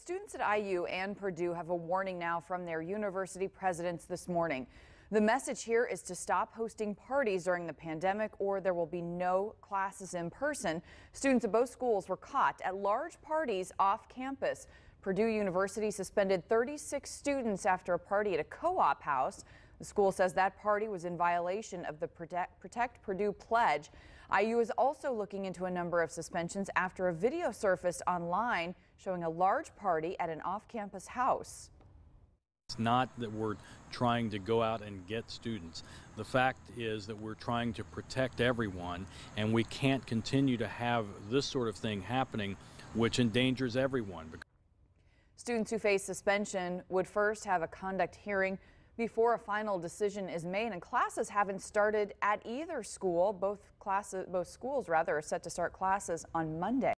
Students at IU and Purdue have a warning now from their university presidents this morning. The message here is to stop hosting parties during the pandemic or there will be no classes in person. Students at both schools were caught at large parties off campus. Purdue University suspended 36 students after a party at a co-op house. The school says that party was in violation of the Protect, Protect Purdue pledge. IU is also looking into a number of suspensions after a video surfaced online showing a large party at an off-campus house. It's not that we're trying to go out and get students. The fact is that we're trying to protect everyone and we can't continue to have this sort of thing happening which endangers everyone. Students who face suspension would first have a conduct hearing before a final decision is made and classes haven't started at either school. Both classes, both schools rather are set to start classes on Monday.